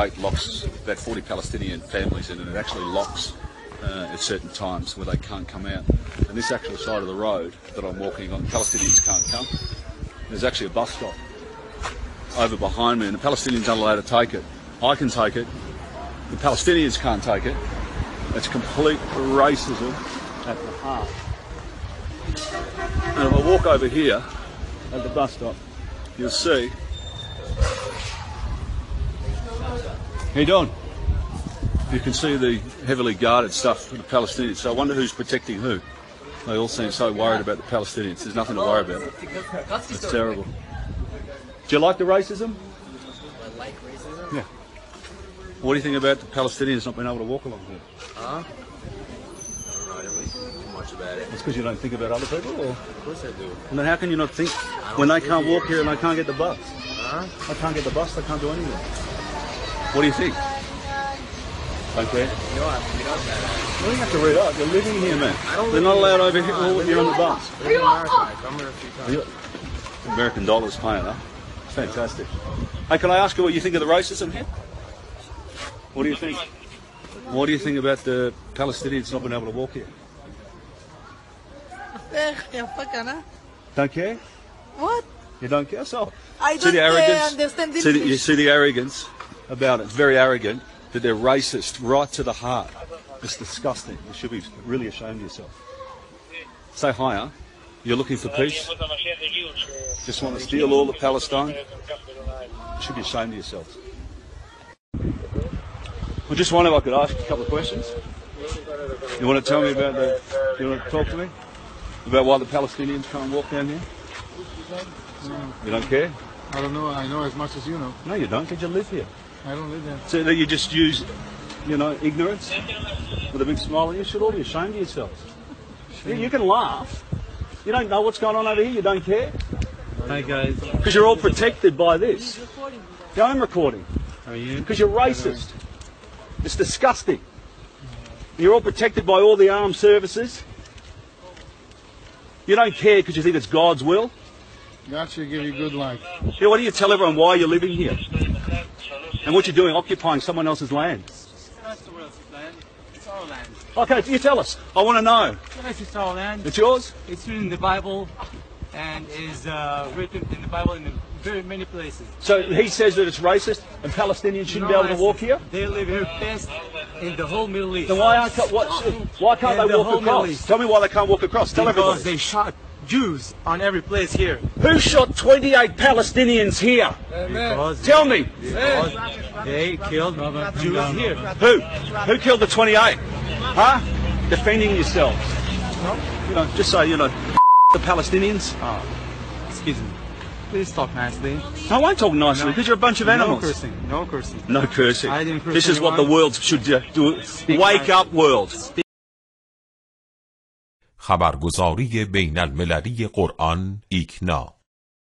gate locks about 40 Palestinian families in, and it actually locks uh, at certain times where they can't come out. And this actual side of the road that I'm walking on, Palestinians can't come. There's actually a bus stop over behind me, and the Palestinians aren't allowed to take it. I can take it. The Palestinians can't take it. It's complete racism at the heart. And if I walk over here at the bus stop, you'll see. How you doing? You can see the heavily guarded stuff for the Palestinians. So I wonder who's protecting who. They all seem so worried about the Palestinians. There's nothing to worry about. It's terrible. Do you like the racism? I like racism. Yeah. What do you think about the Palestinians not being able to walk along here? Huh? I don't know. I too much about it. It's because you don't think about other people, or Of course I do. and then how can you not think when they can't walk here and they can't get the bus? Huh? They can't get the bus. They can't do anything. What do you think? Don't care. You don't have to read up that. You don't have to read up. You're living here, man. I don't They're not allowed over here Come on, when you're on the bus. I live in America. I come here a few times. American dollars paying, huh? Fantastic. Hey, can I ask you what you think of the racism here? What do you think? What do you think about the Palestinians not being able to walk here? Yeah. Don't care? What? You don't care? So, I don't, uh, arrogance? understand see the, you see the arrogance about it. It's very arrogant that they're racist right to the heart. It's disgusting. You should be really ashamed of yourself. Say hi. You're looking for peace? Just want to steal all of Palestine? You should be ashamed of yourself. I just wonder if I could ask you a couple of questions. You want to tell me about the? You want to talk to me about why the Palestinians can't walk down here? You don't care? I don't know. I know as much as you know. No, you don't, Did you live here. I don't live there. So that you just use, you know, ignorance with a big smile you. Should all be ashamed of yourselves. You, you can laugh. You don't know what's going on over here. You don't care Hi guys, because you're all protected by this. Yeah, I'm recording are you? because you're racist. It's disgusting. You're all protected by all the armed services. You don't care because you think it's God's will. God should give you good life. Yeah, why do you tell everyone why you're living here and what you're doing, occupying someone else's land? It's not the world's land, it's our land. Okay, you tell us. I want to know. Yes, it's our land. It's yours? It's written in the Bible and is uh, written in the Bible in very many places. So he says that it's racist and Palestinians shouldn't be able to walk here? They live here best in the whole Middle East. Then why, aren't, what, why can't And they the walk across? Tell me why they can't walk across. Tell because everybody. they shot Jews on every place here. Who shot 28 Palestinians here? Because Tell me. because they killed Jews here. Who? Who killed the 28? Huh? Defending yourselves. You know, just say, you know, the Palestinians. Ah. Excuse me. Please talk nicely. I won't talk nicely because you're a bunch of animals. No cursing. No cursing. No cursing. I didn't curse This is what the world should do. do. Speak Wake nice. up, world. خبرگزاری بین المللی قرآن ایکنا.